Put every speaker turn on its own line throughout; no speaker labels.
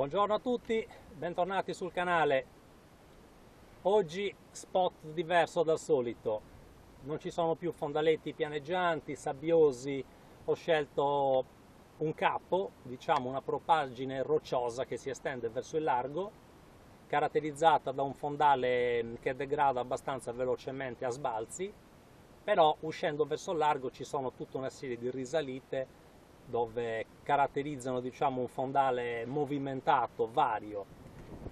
Buongiorno a tutti, bentornati sul canale. Oggi spot diverso dal solito. Non ci sono più fondaletti pianeggianti, sabbiosi. Ho scelto un capo, diciamo una propaggine rocciosa che si estende verso il largo, caratterizzata da un fondale che degrada abbastanza velocemente a sbalzi, però uscendo verso il largo ci sono tutta una serie di risalite dove caratterizzano diciamo, un fondale movimentato, vario.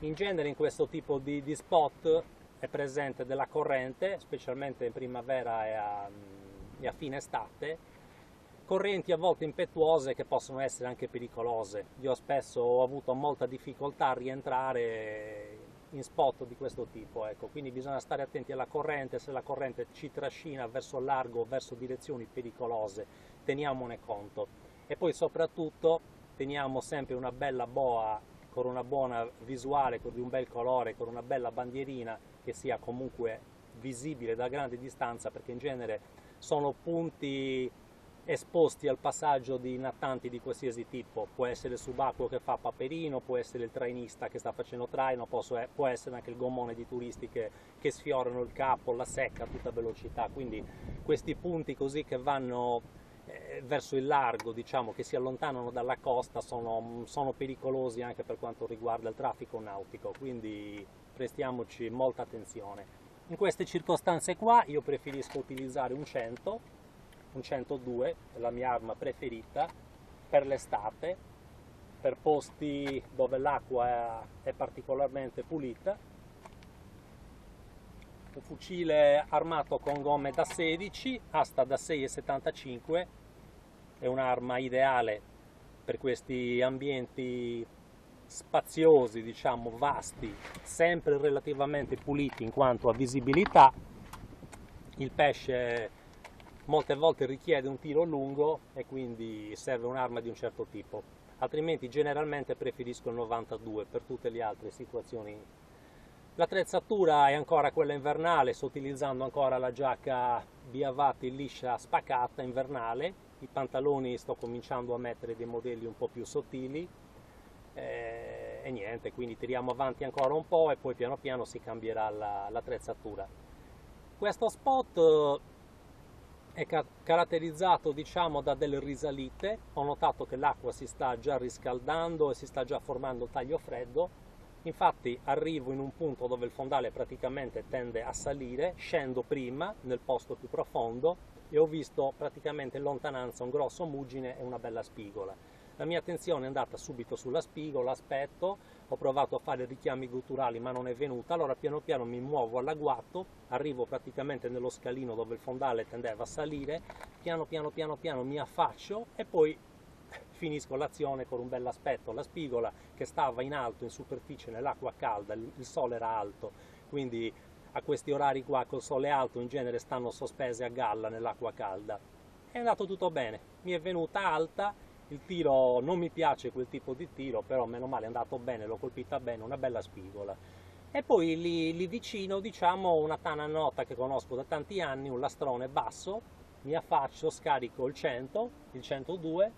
In genere in questo tipo di, di spot è presente della corrente, specialmente in primavera e a, e a fine estate, correnti a volte impetuose che possono essere anche pericolose. Io spesso ho avuto molta difficoltà a rientrare in spot di questo tipo, ecco. quindi bisogna stare attenti alla corrente, se la corrente ci trascina verso largo o verso direzioni pericolose, teniamone conto e poi soprattutto teniamo sempre una bella boa con una buona visuale, con un bel colore, con una bella bandierina che sia comunque visibile da grande distanza perché in genere sono punti esposti al passaggio di nattanti di qualsiasi tipo, può essere il subacqueo che fa paperino, può essere il trainista che sta facendo traino, può essere anche il gommone di turisti che, che sfiorano il capo, la secca a tutta velocità, quindi questi punti così che vanno eh, verso il largo, diciamo, che si allontanano dalla costa, sono, sono pericolosi anche per quanto riguarda il traffico nautico, quindi prestiamoci molta attenzione. In queste circostanze qua io preferisco utilizzare un 100, un 102, è la mia arma preferita per l'estate, per posti dove l'acqua è, è particolarmente pulita. Fucile armato con gomme da 16, asta da 6,75 è un'arma ideale per questi ambienti spaziosi, diciamo vasti, sempre relativamente puliti in quanto a visibilità. Il pesce molte volte richiede un tiro lungo e quindi serve un'arma di un certo tipo, altrimenti generalmente preferisco il 92 per tutte le altre situazioni. L'attrezzatura è ancora quella invernale, sto utilizzando ancora la giacca Biavati liscia spaccata invernale. I pantaloni sto cominciando a mettere dei modelli un po' più sottili. Eh, e niente, quindi tiriamo avanti ancora un po' e poi piano piano si cambierà l'attrezzatura. La, Questo spot eh, è ca caratterizzato diciamo da delle risalite, ho notato che l'acqua si sta già riscaldando e si sta già formando taglio freddo, infatti arrivo in un punto dove il fondale praticamente tende a salire, scendo prima nel posto più profondo e ho visto praticamente in lontananza un grosso muggine e una bella spigola. La mia attenzione è andata subito sulla spigola, aspetto, ho provato a fare richiami gutturali ma non è venuta, allora piano piano mi muovo all'agguato, arrivo praticamente nello scalino dove il fondale tendeva a salire, piano piano piano piano mi affaccio e poi finisco l'azione con un bell'aspetto. La spigola che stava in alto, in superficie, nell'acqua calda, il sole era alto, quindi a questi orari qua col sole alto in genere stanno sospese a galla nell'acqua calda. È andato tutto bene, mi è venuta alta, il tiro non mi piace quel tipo di tiro, però meno male è andato bene, l'ho colpita bene, una bella spigola. E poi lì, lì vicino, diciamo, una tana nota che conosco da tanti anni, un lastrone basso, mi affaccio, scarico il 100, il 102,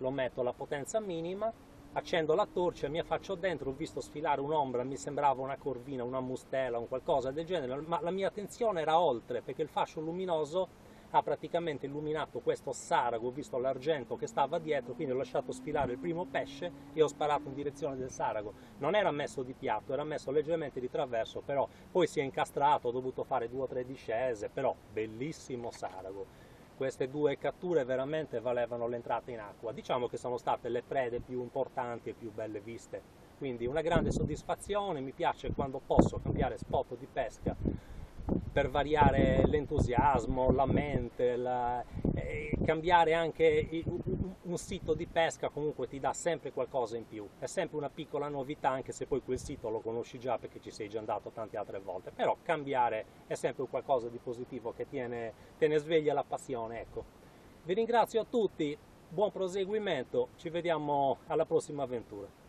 lo metto alla potenza minima, accendo la torcia, mi affaccio dentro, ho visto sfilare un'ombra, mi sembrava una corvina, una mustela, un qualcosa del genere, ma la mia attenzione era oltre, perché il fascio luminoso ha praticamente illuminato questo sarago, ho visto l'argento che stava dietro, quindi ho lasciato sfilare il primo pesce e ho sparato in direzione del sarago. Non era messo di piatto, era messo leggermente di traverso, però poi si è incastrato, ho dovuto fare due o tre discese, però bellissimo sarago queste due catture veramente valevano l'entrata in acqua. Diciamo che sono state le prede più importanti e più belle viste. Quindi una grande soddisfazione, mi piace quando posso cambiare spot di pesca per variare l'entusiasmo, la mente, la, eh, cambiare anche un sito di pesca comunque ti dà sempre qualcosa in più, è sempre una piccola novità anche se poi quel sito lo conosci già perché ci sei già andato tante altre volte, però cambiare è sempre qualcosa di positivo che tiene, ne sveglia la passione. Ecco. Vi ringrazio a tutti, buon proseguimento, ci vediamo alla prossima avventura.